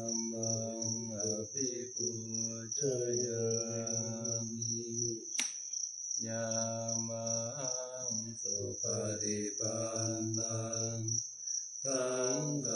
ธัมังอภิปุจยามิยามังสุปฏิปันนังสังฆ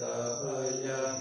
ตาพยา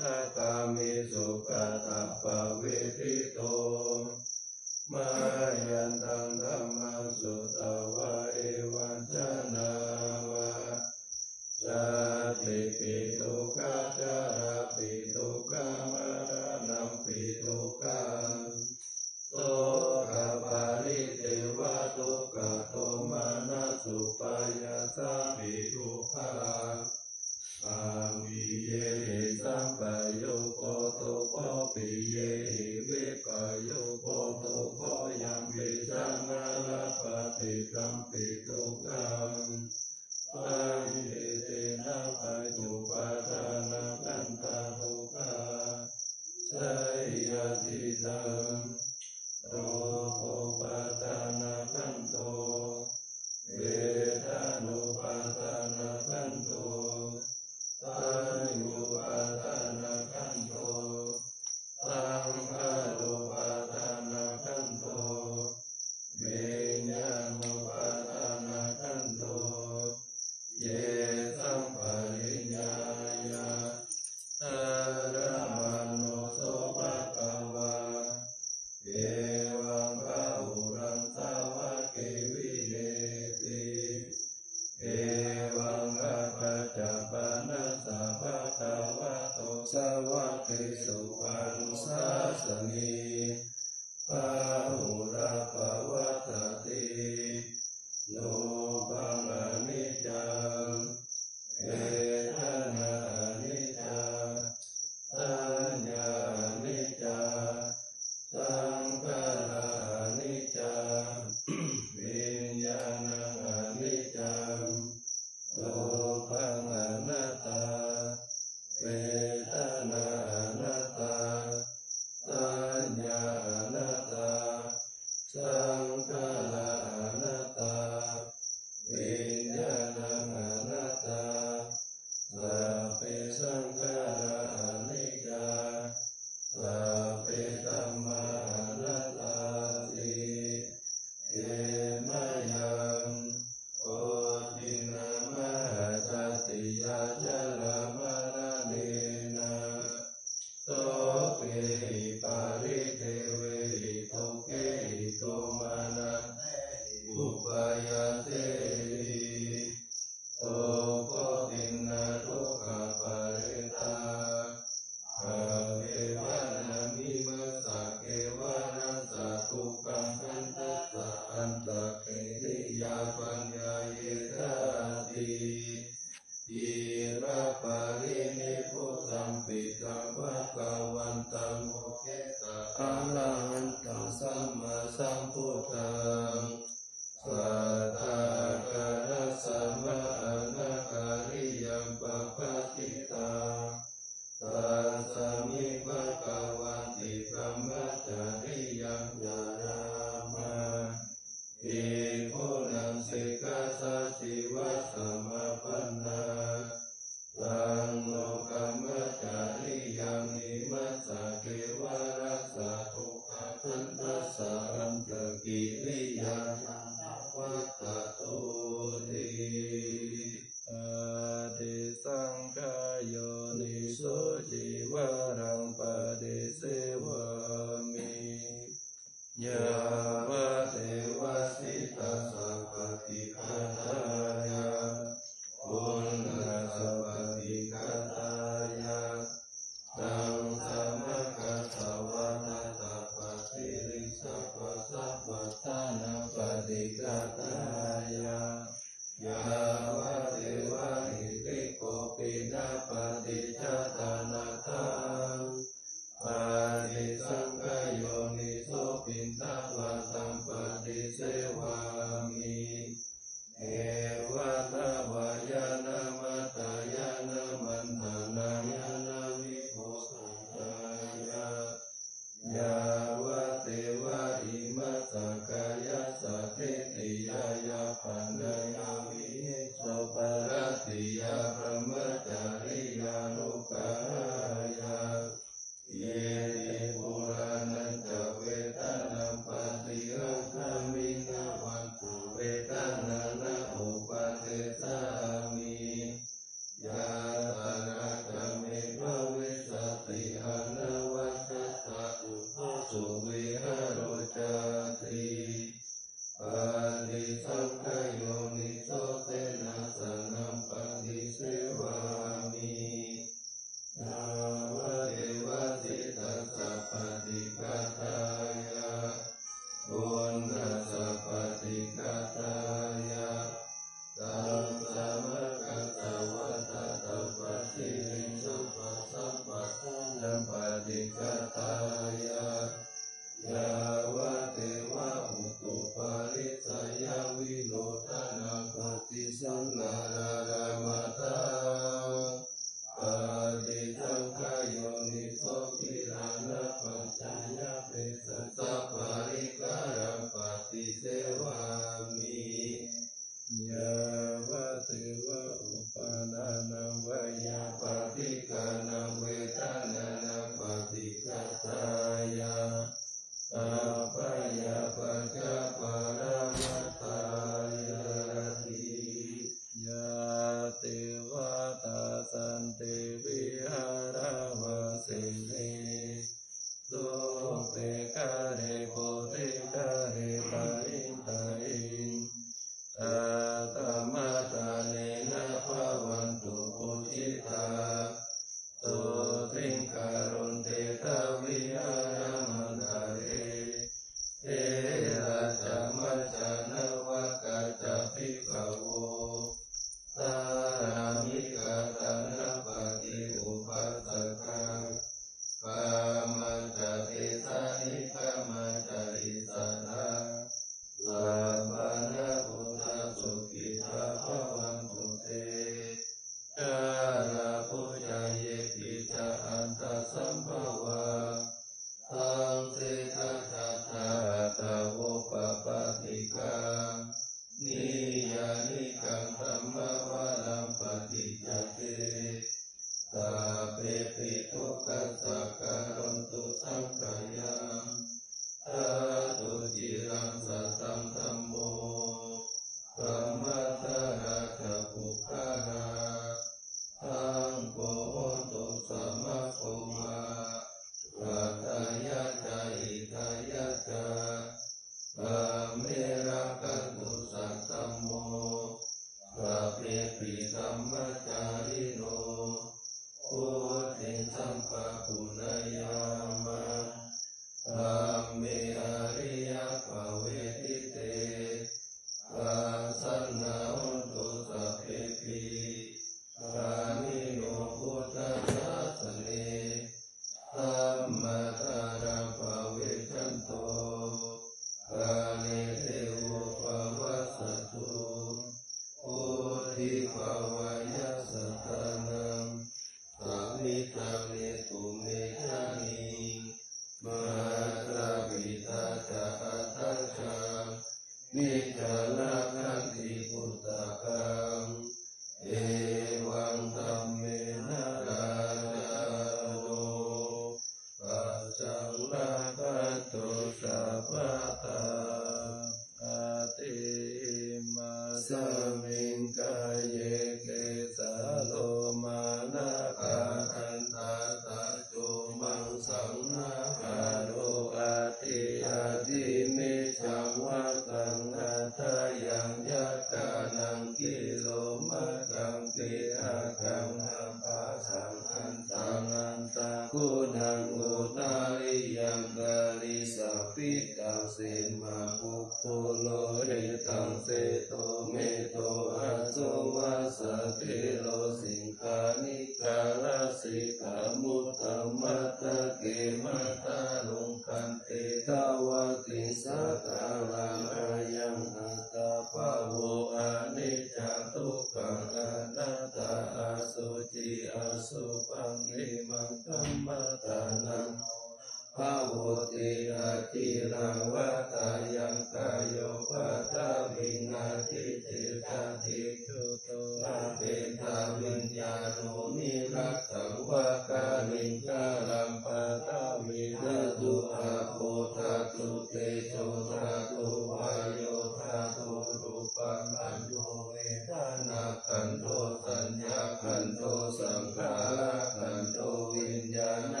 วิ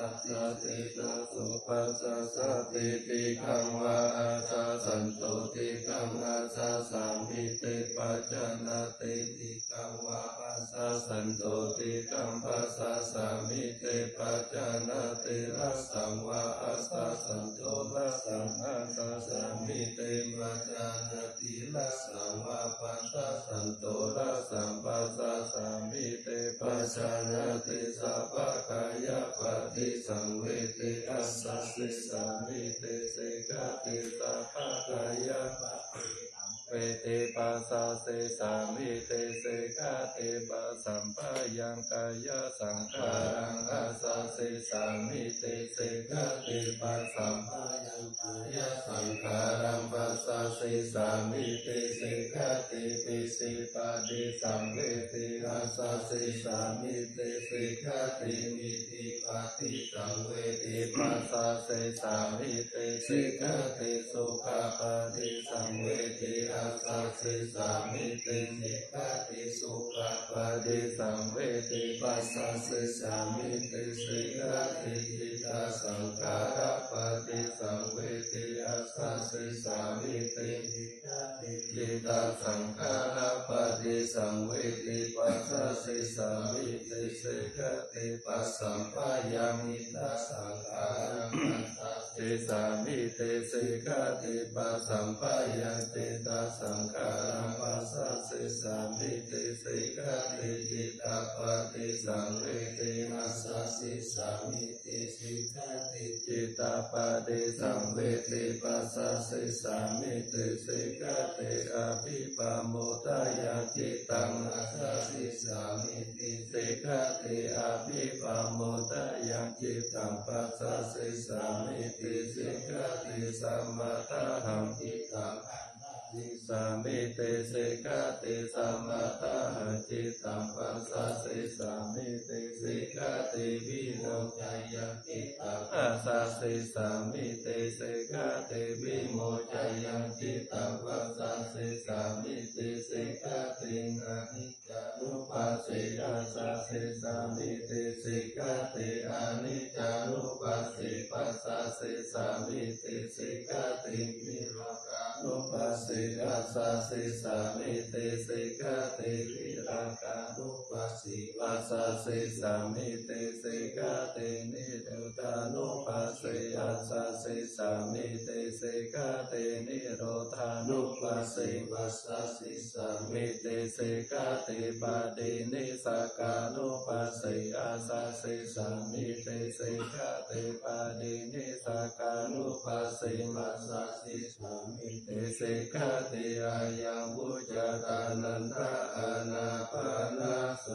สัตติติตาสุปัสสะสติติขังวาอาสาสันโตติขังอาสาสามิติปัจจนาติติกังวาปัสสะสันโตติกังปัสสะสามิติปัจจนาติรัสสังวาอัสสะสันโตรัสสังอัสสะสามิติปัจจนาติรัสสังวาปัสสะสันโตรัสสังปัสสะสามิติปัจจนาติสัพพกายปฏิสังเวทิอัสสะสิสามิติสิกติสัพพะกายปฏิ เวทิปัสสะสิสามิเติสิกติปัสสัมปะยังกายสังขารังอัสสะสิสามิเติสิกติปัสสัมปะยังกายสังขารังปัสสะสิสามิเติสิกติปิสิปะดิสังเวทิอัสสะสิสามิเติสิกติมิติปะติสังเวทิปัสสะสิสามิเติสิกติสุขปะติสังเวทิอัสสะสิสามิติสิกติสุขปะติสังเวทิปัสสะสิสามิติสิกติจิตาสังขารปะติสังเวทิอัสสะสิสามิติสิกติจิตาสังขารปะติสังเวทิปัสสะสิสามิติสิกติปัสสัมปะยามิตาสังขารังอัตตาเตติสามิเตสิกาติปัสสัมปะยังติตาสังขารังปัสสะสิสามิเตสิกาติจิตาปฏิสังเวทิมัสสะสิสามิเตสิกาติจิตาปฏิสังเวทิปัสสะสิสามิเตสิกาติอภิปโมทายาจิตังอัสสะสิสามิเตสิกาติอภิปโมทายาจิตังปัสสะสิสามิเตสิกาติสัมมาทาหังจิตัง สิสามิเตสิกาติสัมมาตาหจิตตังปัสสะสิสามิเตสิกาติวิโมจายังจิตตังปัสสะสิสามิเตสิกาติวิโมจายังจิตตังปัสสะสิสามิเตสิกาตินิจจานุ ปัสสิปัสสสิสามิเตสิกาติอานิจานุปัสสิปัสสะสิสามิเตสิกาติวิราคานุปัสสิปัสสสิสามิเตสิกาติวิราคานุปัสสิปัสสะสิสามิเตสิกาตินิโรธานุปัสสิปัสสสิสามิเตสิกาตินิโรธานุปัสสิปัสสะสิสามิเตสิกาติปะเดนิสกานุปัสสิอาสะสิสามิเตสิกาติปะเดนิสกานุปัสสิปัสสะสิสามิเตสิกาติอายังวุจตานันทะอานาปานาส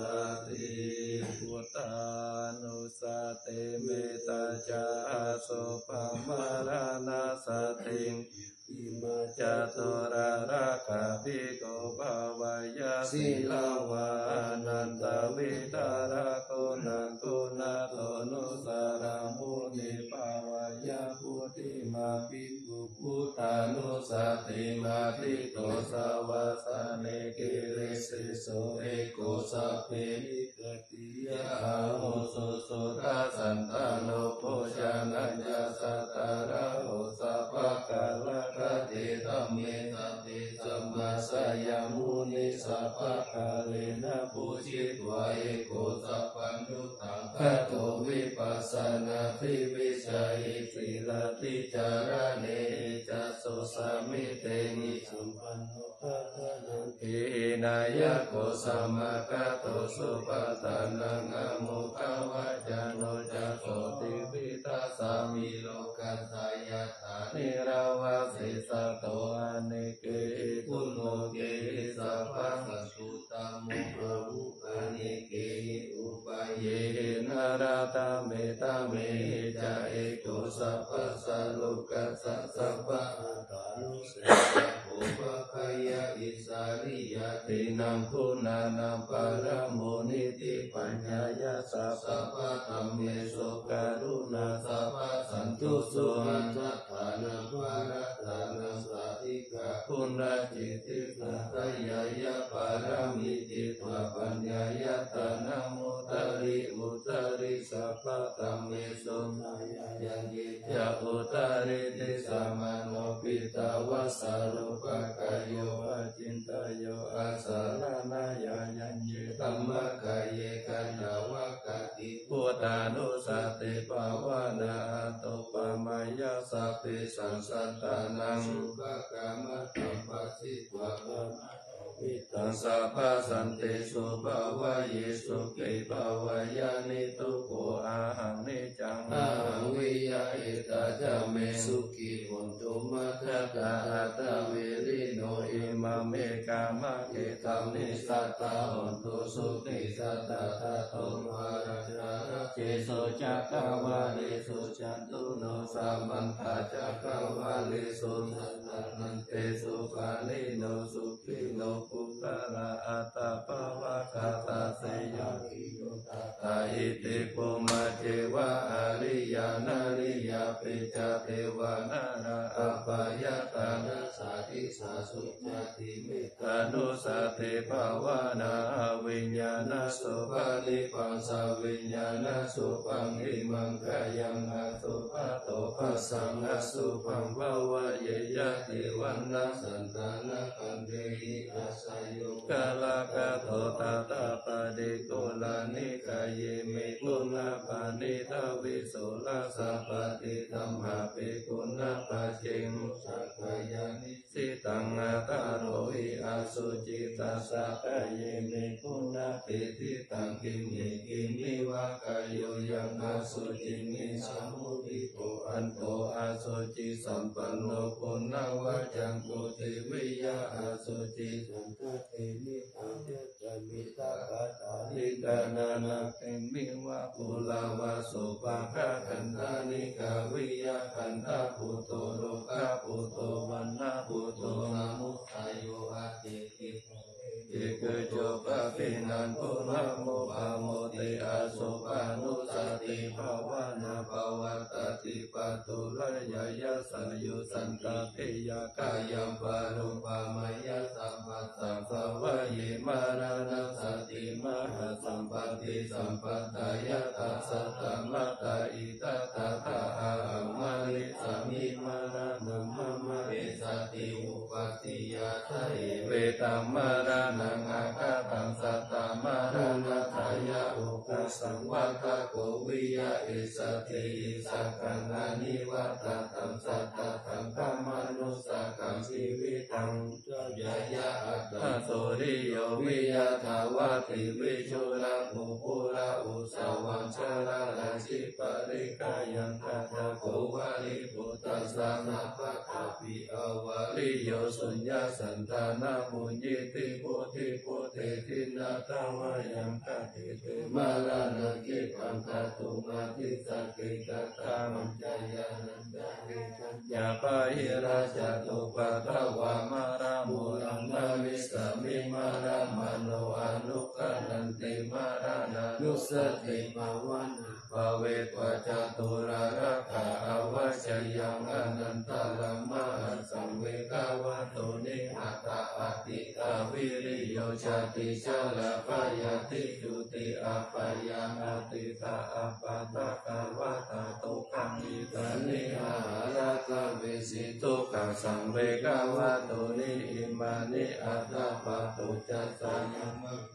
ติพุทานุสติเมตตาจาสุปมารานาสติ อิมาจตุราราคาภิโกภาวายาสิลาวานันตวิตาราโกนันตุนาโตนุสารามุนิภาวายาพุทิมาภิกุพุทานุสติมาภิโกสาวาสาเนกิริสิโสเอโกสัพเพนิกติยาโหสุสุตาสันตโนโพชานัญญาสัตตาระ นิสัพพะกาเลนะปุจิตวะเอโกสัพพัญญุตังคะโตวิปัสสนาทิวิชัยสิลติจารเนจัสสสมิเตนิสัมปันโนภะคะนังอินายโกสัมมาคะโตสุปตานังอมุขาวะจาโนจักโสติวิตาสามิโลกัสสายาตานิราวาสิสะโตอเนเกกุโนเกสัพพะ สุตามุขะวุปะเนเกอุปะเยนาราตาเมตาเมจะเอโกสัพพะสัลโลกัสสะสัพพะอาตานุเสสะโภปะคายะอิสาริยตินังคุณานังปาระโมนิติปัญญายาสัพพะธรรมเมสุการุณาสัพพะสันตุสุนันทฐ กาคุณาจิติปัตยายะปารามิจิต ปิสังสัตตานังสุขกามตัมปัสสิทวะ ตังสัพพะสันติสุภาวะเยสุกิภาวะยานิทุโกอาหังนิจังอาหังวิยาเอตาจาเมสุกิหุนตุมัทตาอัตตาเวริโนอิมาเมกามะเกตัมนิสัตตาหุนตุสุขิสัตตาตาโตมาราชาเจโสจักขวาเลสุจันตุโนสัมมันตาจักขวาเลสุนันนันเตสุปาลิโนสุขิโนปุกะระอัตตาปวะคาตาเสยาคิโยตาตาอิติปุมาเจวะอริยานาริยาปิจเทวานาราอปายตานาสาธิสาสุจติเมตานุสติภาวนาวิญญาณสุปาลิปังสวิญญาณสุปังอิมังกายังอาสุปะโตปัสสังอสุปังภาวะเยยะติวันนาสันตานาคันเดหิอาสยโย กาลากาโตตาตาปะเดโกลานิกายเมกุณาปานิทาวิโสลาสัพพติตัมหะปิกุณปัจจิงสักกายานิ สิตังอาตาโรหิอาสุจิตัสสะกายเยมิคุณปิติตังกิมิกิมิวะกายโยยังอาสุจิมิสัมมุติโกอันโตอาสุจิสัมปันโนปุณณวะจังกุติวิยาอาสุจิสันตเตมิตังเจตมิตาคาตาลิกานานาเตมิวะปุลาวะสุปะคาคันตานิกาวิยาคันตาปุโตโลกาปุโตวันนาปุตุนามุตาโยอาติติเอกโจปะปินันปุระโมปะโมเตอาสุปานุสติภาวนาภาวตติปะตุระยะยะสยุสันตเตยกายัมปะรุปามยะสัมปัสสังภาวะเยมารานัสติมหาสัมปติสัมปัตายะตัสสะตมตาอิตตตาตาอามาลิสามิมารานัมมะเอสติอุปติยาทะเอเวตัมมารานังอาคาตังสัตตามารานัทายะอุปสังวะคะโกวิยะเอสติอิสักขังอานิวัตตัมสัตตะตังธรรมานุสักังชีวิตังยะยะอัตตะโสริโยวิยะทาวาติวิชุระอุปุระอุสาวังชาลาราชิปะริกายังกัตโกวาลิปุตตะสานาภะ คาปิอวาริโยสุญญาสันตานามุญญิติโพธิโพเทตินาตาวายังกัตเตมาลานาคิปังคาตุมาทิสักิกตามัจจายานันดาริกัญญาปะหิราชตุปะทวามารามุลังนาวิสามิมารามโนอนุกนันติมารานานุสติภาวนา ภเวตวจตุรารักขาอวัชยังอนันตลัมมาสังเวกาวะโตนิหัตตาอติตาวิริโยชาติชาลาปายาติจุติอาปายาอติตาอาปาตากาวตาตุขังอิตานิอาราคาเวสิตุขังสังเวกาวะโตนิอิมานิอัตตาปะตุจัสสายัมมะปิ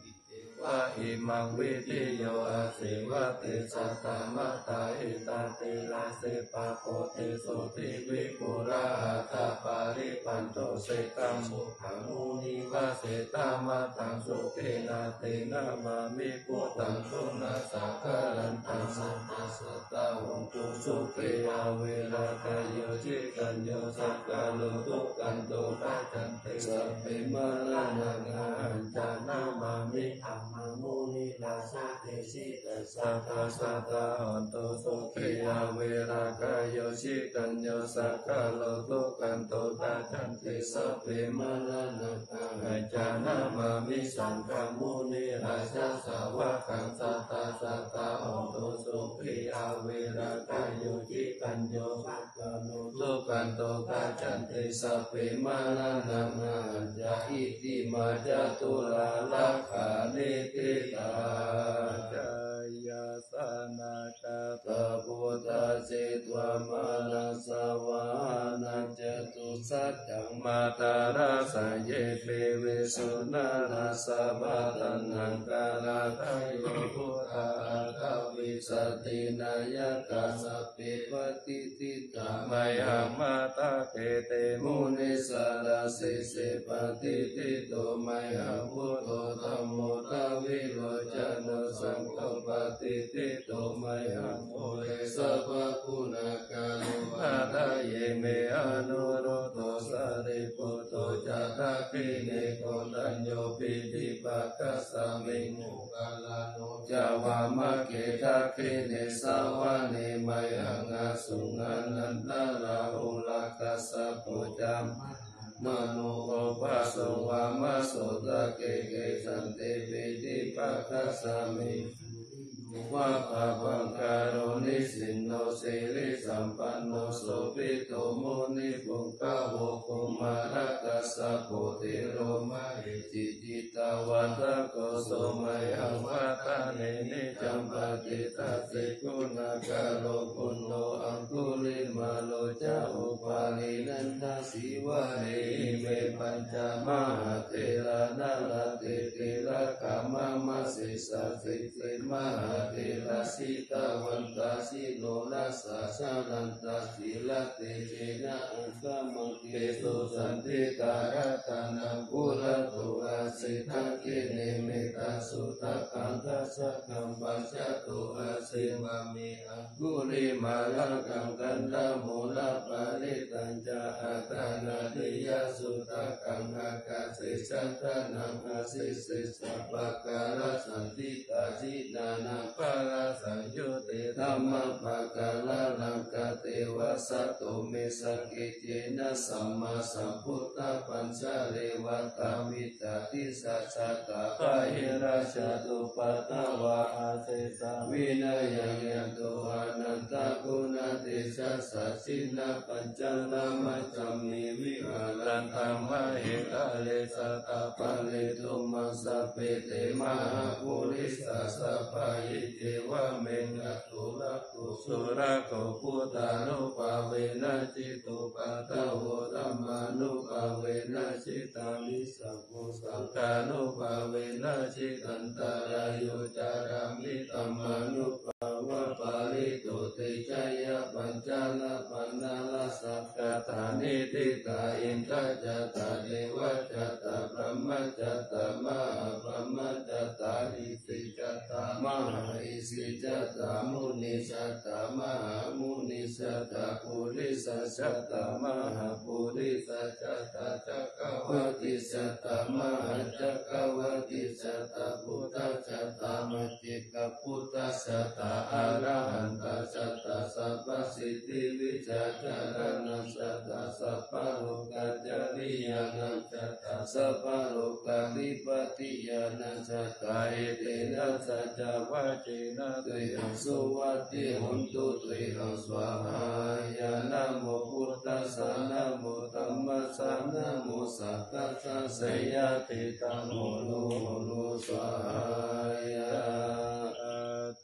เต วะอิมังวิทิโยอาเสวะเตสัตตามะตาอิตาเตลาเสปะโคตโสติวิปุราอาตาปาริปันโตเสตังสุขังมุนิวาเสตามะตังสุเตนาเตนะมามิปุตังสุนาสาคารันตังสัตตสัตตาหุนตุสุเปอาเวราคายโยจิกันโยสักกาโลตุกันโตตาจันเตสัพเพมาลานังอาหันจานามามิธรรมมุนิลาสาเตสิตาสัตตาสัตตาหันโตสุเปอาเวราคายโยจิกันโยสักกาโลตุกันโตตาจันเตสัพเพมาลานังอาหันจานามามิสังฆมุนิราชาสาวกังสัตตาสัตตาหันโตสุเปอาเวราคายโยจิกันโยสักกาโลตุกันโตตาจันเตสัพเพมาลานังอาหันจาอิติมาจาตุลาลักขานิติตาจายาสนาคาตาพุทธาเจตวามานาสวานันจตุสัจจังมาตาราสะเยเปเวสุนาราสะบาตันังกาลาทายโยพุทธาคาวิสตินายกาสเปปติติตามายามาตาเกเตมุนิสาราสิเสปติติโตมายาพุทโธธรรมโมตาวิโรจนสังฆปติติตมายาโมเอสัพพคุณากาลุมาตาเยเมอนุโรโตสาริปุตโตจัตตาคิเนโกตัญโยปิติปัสสะสามิมุกาลาโนจาวามะเกทาคิเนสาวาเนมยังอาสุงันันตาราอุลาคัสสะปุจัมมโนโอภาสวามะโสตะเกเกสันติปิติปัสสะสามิ วะปะปังการโรนิสินโนสิริสัมปันโนโสปิโตโมนิปุงกะโวกุมาระกัสสะโพธิโรมาหิจิจิตาวัตโกโสมยังวัตเนนิจัมปติตัสสิกุณากาโลกุณโลอังคุลิมาโลจาอุปาลินันทสิวะเนเมปัญจมหาเทระนาลเตเตระกามมะสิสัสสิเตมหาเทระสิตาวันตาสิโลนัสสะสานันตาตัสสีลเตเจนะอัสสะมังเกสุสันติการตานังกุลตุอาสิทังกิเนเมตาสุตะคันทัสสะคัมปัจจตุอาสิมามิอังกุลิมาลังกังกันตะโมลปาริตัญจาอัตานาติยสุตะกังอากาสิสันตนังอาสิสิสัพพะการสันติตาสินานังปะราสัยุติธรรมปะกาลาลังกเตวะสัตโตเมสกิเจนะสัมมาสัมพุทธปัญจเรวัตาวิตาทิสัจตาปะหิราชตุปตตวะอาเสสาวินัยยันโตอนันตกุณเตชะสัสสินาปัญจนามัจจมิวิหารันธรรมะเหกาเลสตาปะเลตุมัสสะเปเตมหาภูริสัสสะปะยิเทวะเมนะตุระตุสุระโกพุทธานุภาเวนะจิตุปัตตโวธัมมานุภาเวนะจิตามิสัพพุสังฆานุภาเวนะจิตันตารายโยจารามิตัมมานุภาวะปาริตุติจายะปัญจลปันนาลสักกะตานิติตาอินทจตาเทวจตาพรหมจตามา สัจตามหาปุริสัจตาจักรวติสัตตามหาจักรวติสัตตาพุทธสัตตามจิกพุทธสัตตาอระหันตสัต สัพพสิทธิวิจารนัสสัตตาสัพพโลกัจจริยานัสสัตตาสัพพโลกาลิปติยานัสสัตตาเอเตนะสัจจวะเจนะตุหังสุวัติหุนตุตุหังสวาหายานะโมพุทธัสสะนะโมธัมมัสสะนะโมสังฆัสสะเสยติตังโมโนโนสวาหายา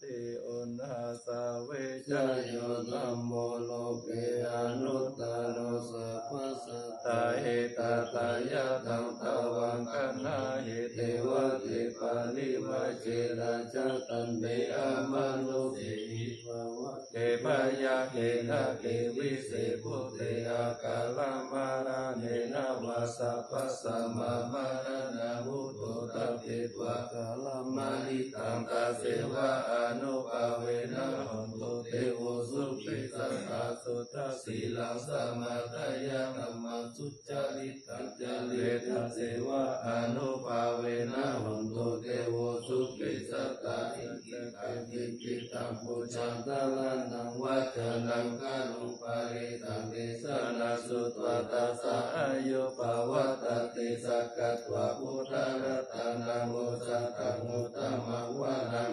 ติอุณหาสาเวจโยธัมโมโลเกอนุตตโรสัพพสัตตาเอตาตายะตังตาวังคณาเหเทเทววะเทปาลิวะเจราจตันเบอามานุเสหิภาวะเกปยาเกนะเกวิเศษพุเตอากาลมาราเนนะวาสัพพสัมมามารานาหุโตตะเปตวะกาลามามาลิตังงตาเสวะนุภาเวนะหันตุเทวสุปิสัตตาสุทัสสีลังสมามาทายายัธรรมัสุจริตังจริทาเสวะอนุภาเวนะหันตุเทวสุปิสัตตาอินติกามิจิตังปุจันตตาลานังวัจนังกาลุปาริตังเดสนาสุตตวะวะตัตัสสะอายุปวะวตติสักกตวะวะพุพุทธรัตตนังโมสัตตังงโมโมตัตัมมมัมังงวานัง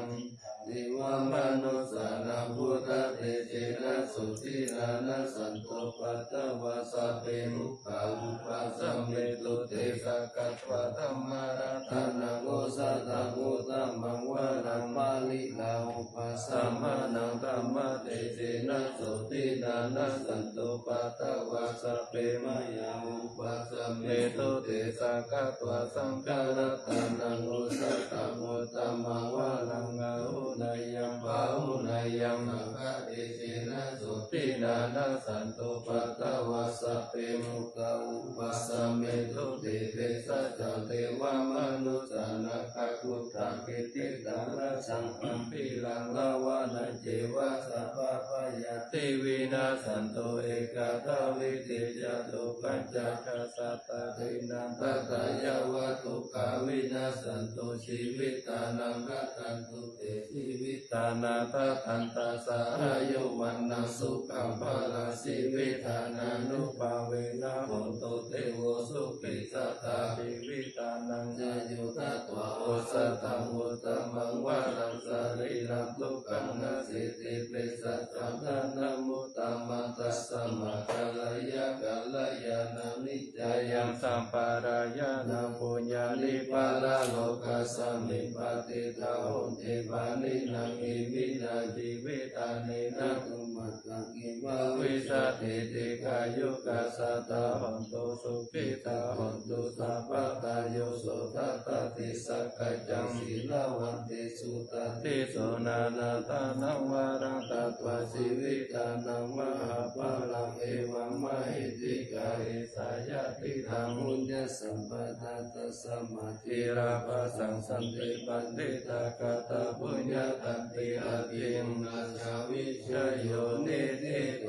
นิวามนุสาสานานาพุพุทธเตเตจนะสุสุตินานาสันโตโตปัตตวาสเปมุขาขาอุปัสสสสมเมตุเตสัสักกกักัตตวะวะธธรรรรมาราราธาธานังโอสัตตตัตังโอตัตัมมมัมังวานังงปาลิลาอุปัสสัมมานังธัมมาเตเจนะโสตินานาสันโตปัตตวาสเปมายาอุปัสสะเมตุเตสักกัตวะสังฆารัตานังโอสัตตังโอตัมมังวานังอาหุนายังปาหุนายังสังฆะเตเจนะโสตินานาสันโตปัตตวาสเปมุกาอุปัสสะเมตุเตเสัจเทวามนุสานาคาคุตาเกติตังราสังอัมปิลังลาวานัเจวะสัพพะปะยาติวินาสันโตเอกาทาวิเตจตุปัญจคสัตตะตินันตตายาวะตุกาวินาสันโตชีวิตานังกตันตุเตชีวิตานาตาตันตาสาอายุวันนังสุขัมภาลาสิวิธานานุภาเวนะโหตุเตโวสุขิสตาชีวิตานังจะโยตัตวะโอสตังโอตัมังวารังสาริลังทุกังนาสิติเปสัจจังทานามุตตามัตตัสสะมะกะลายะกะลยานานิจายัยังสัมปารายานังปุญญาลิปาปาลาโลกัสสสสมิมิปปฏิทาหุนเทเทปาปานินินันังงอิอิมินานาจิเวตานินานะตุมัตตังอิภวาวิสสาติติกายุกัสสตาหันตุสุขิตาหันตุสัพพตาโยโสตตติสักกัจจังศีลาวันเตสุตติโสนานาตานังวารังตัตวสิวิตานังมหาปาลังเอวังมหิติกาเอสายาติทังบุญญาสัมปทาตัสสมาธิทิราภสังสันติปันติตากาตาปุญญาตันติอาทิมนาชาวิชชยโยโยนินิเทเทโต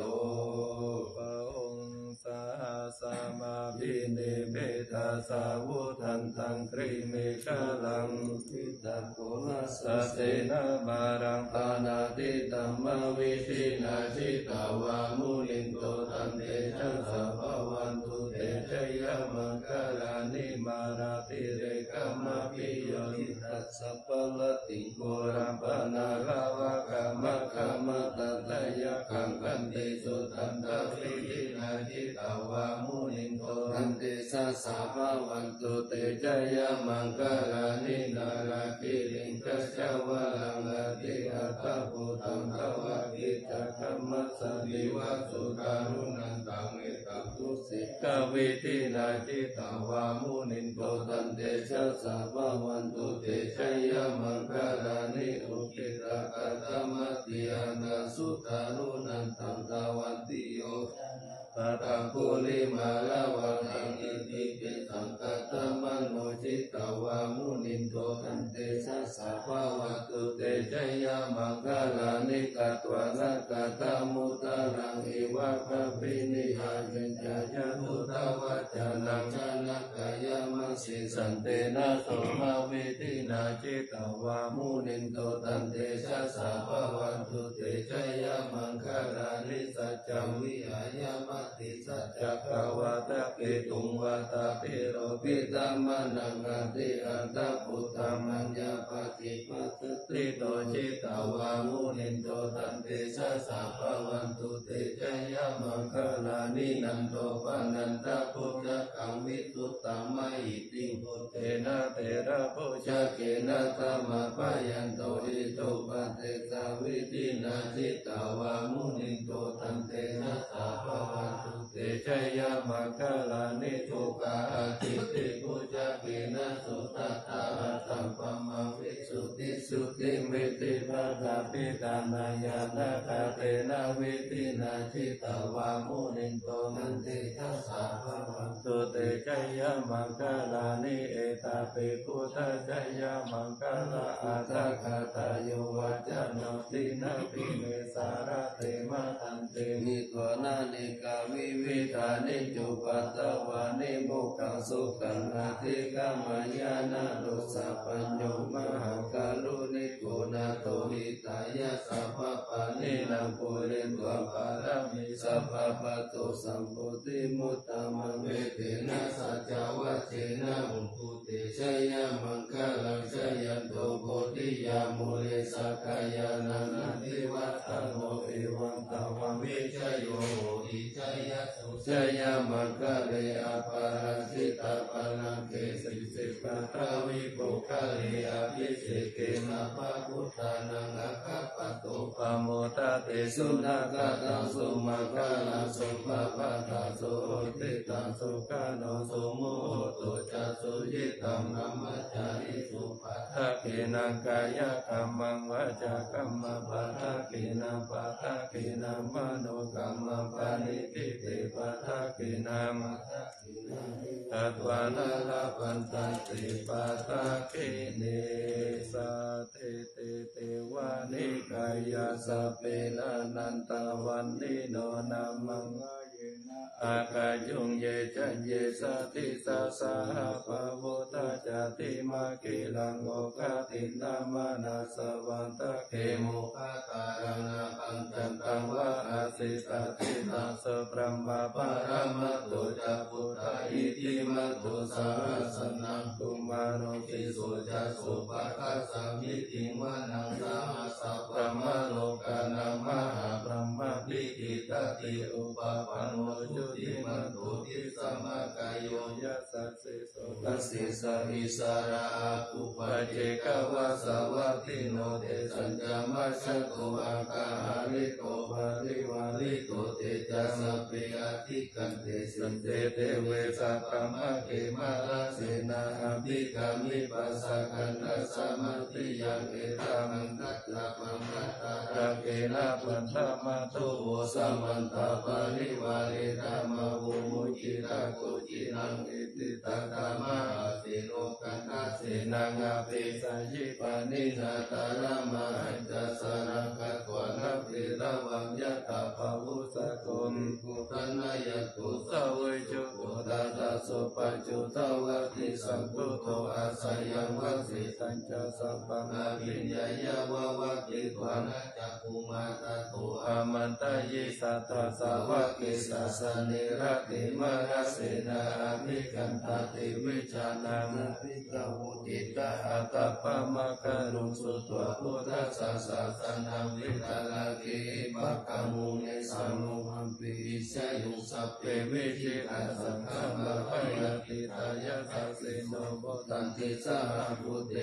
โตปะองสาสามาบิเนเบตาสาวุทันตังคริเมฆาลังทิตาโกลาสเสเสนาบารังปานาติตัมมวิธินาชิตาวามุนินโตตันเตชะสะภวันตุเต ชยมังคลานิมาราติเรกามปิโยนิตัสสะปะลติโกรัมปนาลาวะกามะกามะตัตยะกังกันติสุตันตวิธินาชิตาวามุนิโตตันเตสะสาภาวันตุตุเตจยมังคลานินาราคิริงกัจจวะลังลาติอัตตะปุตังทวะกิจกัมมัสสนิวัสสุการุนันตังเอตังทุสิกวิธินาทิตาวามุนินโตตันเตชะสาภวันตุเตชยะมังคลานิอุกิตะกัตตมัตติอันาสุตารุนันตังตาวันติโย ปะตังคุลิมาลาวันตังอิติปิสังกัตตมันโนจิตตวามุนินโตตันเตชะสะภาวัตุเตชะยามังคลานิกตวานากัตตมุตตังอิวะคปินิยายัญญายานุตวัจานังชนะกายามัสสิสันเตนะโสมาวิตินาจิตตวามุนินโตตันเตชะสะภาวัตุเตชะยามังคลานิสัจจวิหายามะติสัจจกวาตะเกตุงวาตาปิโรปิตามนังอาติอันตพุตตามัญญาปฏิปัสติโตจิตาวามุนินโตตันเตชะสาภวันตุเตชะยมังคลานินันโตปานันตพุทธกังวิสุตตามัยติพุทเตนะเตระโพชะเกนะตมะปยันโตอิโตปะเตสาวิตินาจิตาวามุนินโตตันเตชะสาภวันตุเตชัยมัคคลานิทุกขาติติพุชะเกนะสุตตาสัมปัมมังวิสุทธิสุติมิติปัสสะปิตานายานาคาเตนะวิตินาจิตาวามุนินโตมันติทัสสะภะ ตุเตชยมังคลานิเอตาปิพุทธชยมังคลาอาตาคาตาโยวัจจโนตินาปิเมสารเตมะตันเตนิโกนานิกาวิวิวิธาธานิจุปัตตวานินิโมกังสุสุขังงอาทิกามายานาโลโลสัพพัญโยมหาหากาลุนิโกนาโตโตหิตายะสัพพพพปานินินังปุเรนตัตัวปาปารามิสัพพพพปะโตสัมโพธิมุตตามังเวเทนะสัจจวัวัชชเชเชนะนะอุอุเตชชยยมังคลังชยันโตโพธิยามุเลสกายานันติวัตโนเอวังตวังวิชโยอิชยะสุชยมังคะเลอปาราสิตาปานังเกสิสิปะทาวิโกคะเลอภิเสเกนะภะพุทธานังอาคาปะโตปะโมตเตสุนักตังสุมังคลังสุภะปะตาสุติตังสุขโนสุโมตุจัสสุยิตังนัมจาริสุปัฏฐะเกนังกายกรรมังวาจากรรมปัฏฐะเกนังปัฏฐะเกนังมโนกรรมปานิติเตปัฏฐะเกนังตัตวานาลาปันตันติปัฏฐะเกเนสาเตเตเตวานิกายาสพเปนานันตวันนิโนนามังอากายุงเยจันเยสัติสาสาหาปะโวตาจติมากิลังโอคาตินามานาสวันตะเขมุขตารังอาปันตันตังวะอาสิสติตัสพรัมมาปารามัตตุจักพุทธาอิติมัตตุสาสนังตุมาโนติสุจัสุปะคัสสามิติวานังสาหัสสะพระมโลกานังมหาพรหมปิ ตติอุปปันโนจุติมันตุปุติสัมมากายโยยัสสะเสโสตัสสิสาอิสาราอุปเจกวาสวัตติโนเตสัญจามัสสะโตอาคาหาริโกภาริวาริโตเตจัสเปอาทิกันเตสันเตเตเวสัพพมะเกมาลาเสนาภิกามิปัสสะกันตัสสะมัติยังเอตามันตัตตะปัมมัตตาระเกนะปันตมาโตโวสัมมันตาปาริวาเรธรรมะวุมุจิตาโกจินังอิติตาตามาเสโนกันนาเสนังอาเปสายิปานินาตารามาจัสสารังกัตวานาเประวังยะตาภาวุสะโกมิกุตนายตุสเวจุโกตาตาโสปัจจุตาวะติสัมพุโตอาสยังวัสสิสัญจสัพพะมาปิญญายาวะวะติวานาจักุมาตาโตอามันตายิสตตาสาวะกิสัสสะเนรติมราเสนามิกันตติวิจานามุปิกาวุติตาอัตปะมะกะรุสุตวะพุทธัสสะสสนนังวิตาลกิปักขมุเนสัมุหัมปิสยุสัพเพวิชิตาสังฆะมะพยาติตายะสัสิโนโบตันติสาพุเต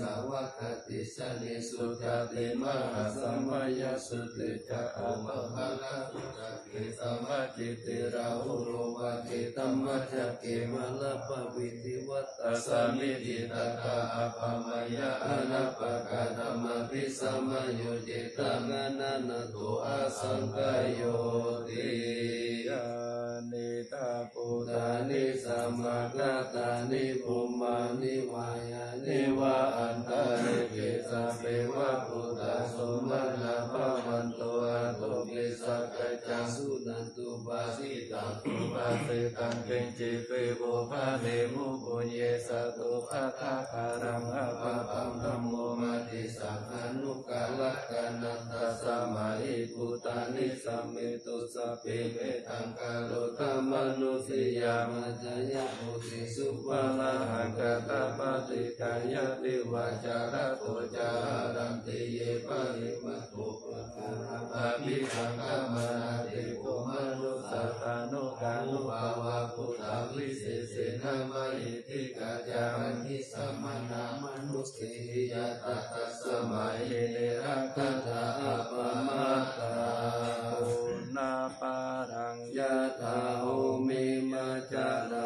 สาวะคติสะเนสุตติมหาสัมมยสุติจะโอมะภะสุตติสัมมาจิติราหุโรวะเกตัมมัจจเกมะลปะวิติวัตตสามิติตะกะอะปะมายะอนัปปะกะธัมมะปิสัมมโยเจตังนานะโตอาสังกายโยติยานิตาปุตานิสัมมานาตานิภูมานิวายานิวะอันตานิเกสะเปวะพุทธสมนาภาวันโตอะโตเกสักจังสุนันตุปาสิตังอุปาสิตังเกงจิเปโบภาเนมุปุญเยสะตุภะทาคารังอะปะปังธัมโมมาติสังฆานุกาลกันนัตตะสมาหิปุตานิสัมเมตุสัพเพเมตังกาโลธรรมนุสิยามัจจยะมุติสุวาลาหังกตาปฏิกายะติวาจาระโตจารันติเยปะริมัตโตปะการะอาภิสังฆมานาติโกมนุสัตตานุกานุภาวะพุทธาวิเศษเสนามายิติกาจารันทิสัมมนามนุสติยะตัสสะมัยเนรักขันธาอะปะมาตาปุนาปารังยะถาโหมิมาจารา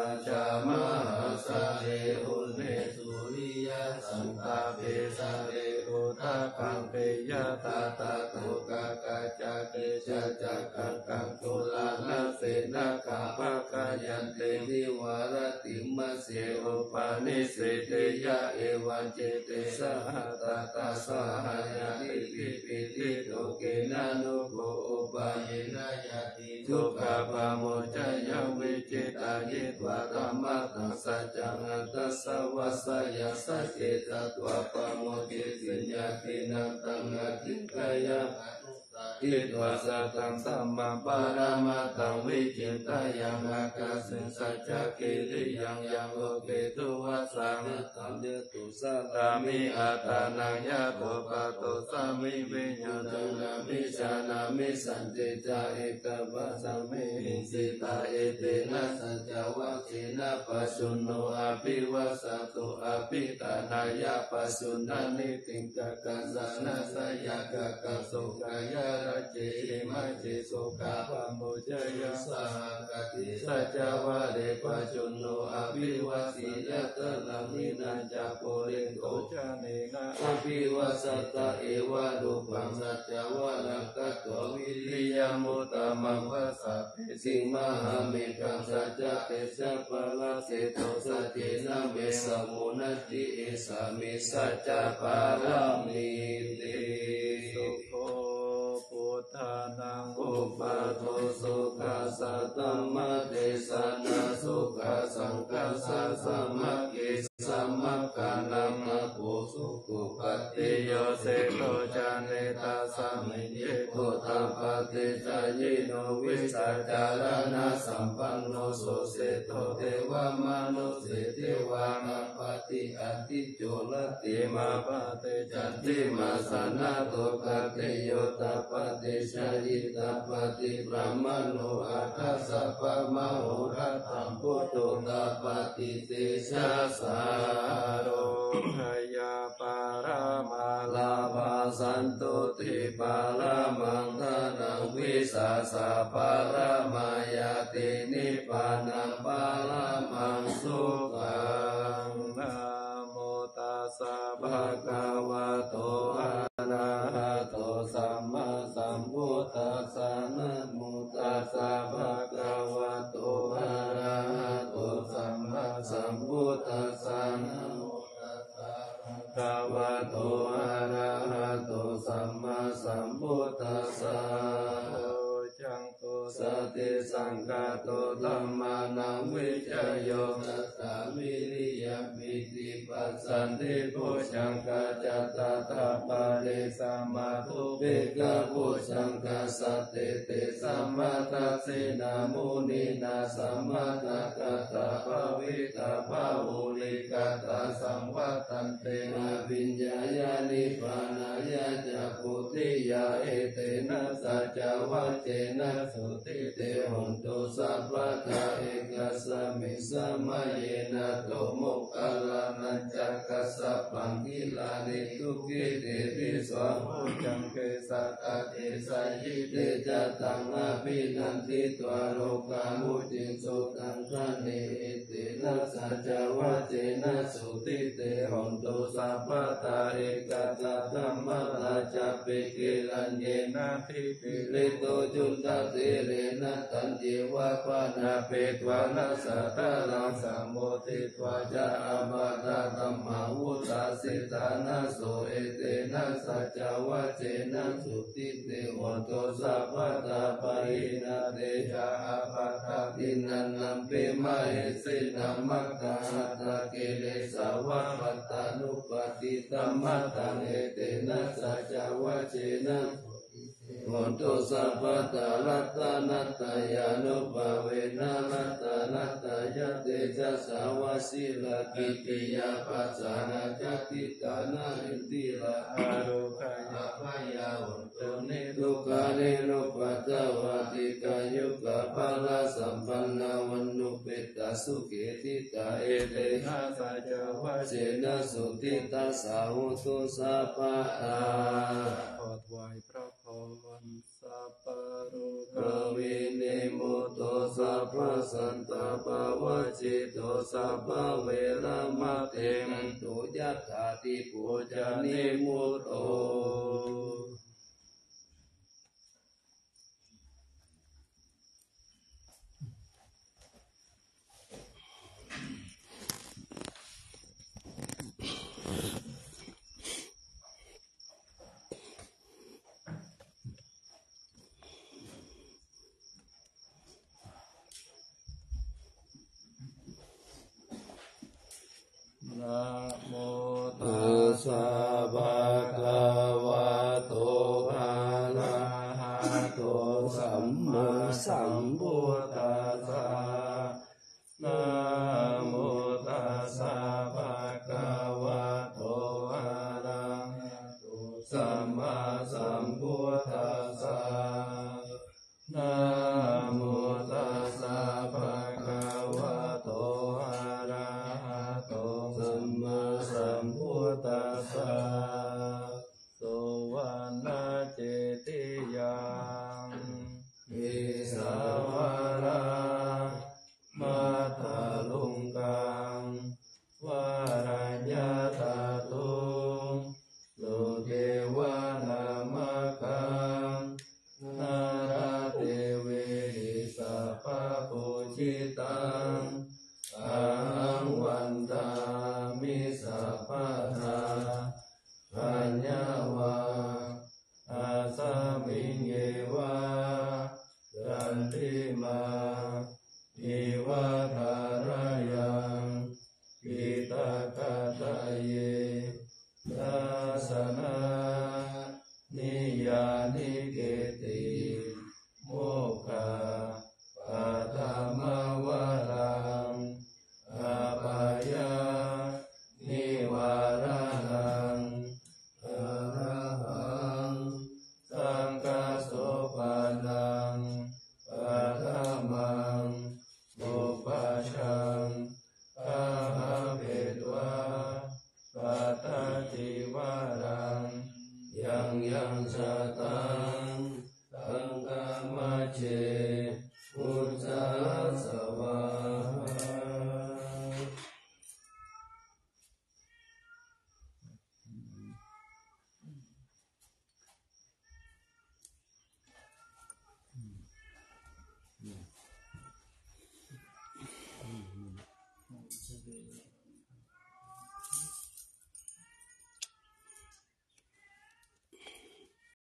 นิสเตยะเอวันจเตสหตตาสหายาติปิปิติโตเกนะนุโกโอบายนะยาติทุกขปาโมจยังวิจิตายิตวะธรรมะตัสสะจังอัตตสวัสยะสัจเจตตัวปาโมเกสิญญาตินังตังอธิกายะ อิทวาสตังสัมมาปารามาตังวิจิตายังอากาสิสัจจกิริยังยังโลเกตุวัสังตัมเดตุสัตตามิอาตานังยะโตปะโตสามิวิญญาณนามิชานามิสันติจาเอกปัสสะมิหิสิตาเอเตนะสัจจวัคคีนะปัสสุโนอภิวัสตุอภิตานายะปัสสุนานิติงกะกัสสนะสยากะกะโสกายะจอิมาเจโสกาปะโมจยสหกติสัจวะเรปัจจุโนอภิวัสียะตนะมินาจโปเรนโกจาเนนะอภิวัสตะเอวะรูปังสัจวะลักขะตัววิริยมุตตมังวะสัพเพสิมหาเมกังสัจเตสัพพะละเสโตสัจเจนะเมสมุนติเอสามิสัจจะปารามิติ ทธานังอุปาโทสุขัสสะตัมมะเทสนาสุขัสสังกัสสะสัมะเกสัมมะกานัมะโพสุขุปติติโยเสโตจานเตาสัสามมิเยโกโกตัตัมปติจายโนวิสัจจารณาสัมปันโนโสเสโตเทวมนุสเสเทวานาป ฏิอัติโจรติมาปะเตจัตติมาสนาโตกะเตโยตปฏิชายิตปฏิพระมโนอาคาสปะมโหรัตัมพุทโตตปฏิเตชะสาโรหยาปารามาลาลาภาสันตุติปารามังทานังวิสาสะปารามายาตินิพพานังปารามัง นะหะโตสัมมาสัมพุทธัสสะนะโมตัสสะภะคะวะโตอะระหะโตสัมมาสัมพุทธัสสะนะโมตัสสะภะคะวะโตอะระหะโตสัมมาสัมพุทธัสสะโอจังโตสติสังกาโตธัมมานังวิจโยตัสสาวิริย ปัสสันติปุชังกาจัตตาตาปะเรสัมมาทุเบกะปุชังกาสตเตสัมมาทัสสินามุนีนาสัมมาตากาตาภวิตาภาวุลิกาตาสัมวัตันเตนะปิญญายานิพานายาจะปุติยาเอเตนะสัจวัจเจนะสุติเตหุนตุสัพพะทาเอกสมิสมัยเยนะโตโมกขลานัญจักกัสสะปังกิลานิทุกิเตติสวะโมจังเกสักะเตสายิเตจะตังอาภินันติตวาโรกามุจินสุตังคะเนเตนะสัจวัจเจนะสุติเตหุนตุสัพพะทาเอกสัตธัมมราชเปกิลันเยนะนาทิปิเลโตจุนตาเตเรนะตันเจวะปานาเปตวานาสัตตาลังสัมโมติตวาจาอามาตาตัมมาวุตาสิตานาโสเอเตนะสัจวะเจนะสุติเตวันโตสัพพะตาปะหินาเตชะอาปะทาตินันนัมเปมาเอสินัมมัคตาตาเกเลสาวะปัตตานุปติตัมมัตตังเอเตนะสัจวะเจนะ วันตุสัพพะตาลัตตานัตตายานุภาเวนะลัตตานัตตายะเตจะสาวาสิลกิติยาปัสสานาจติตานาอิติลาอารุขอาายภายาวันตุเนิทุกาเนนุปัจจวาติกายุกะภาลาสัมปันนาวันนุเปตาสุเกติตาเอเตนาสัจวะเจนะสุติตาสาวุตุสัพพะทาขอถวายพระ วินิมุตโตสัพพะสันตปวะจิตโตสัพพะเวรมะเตมตุยัตถาติปุจานิมุตโต นะโมตัสสะสะภะคะว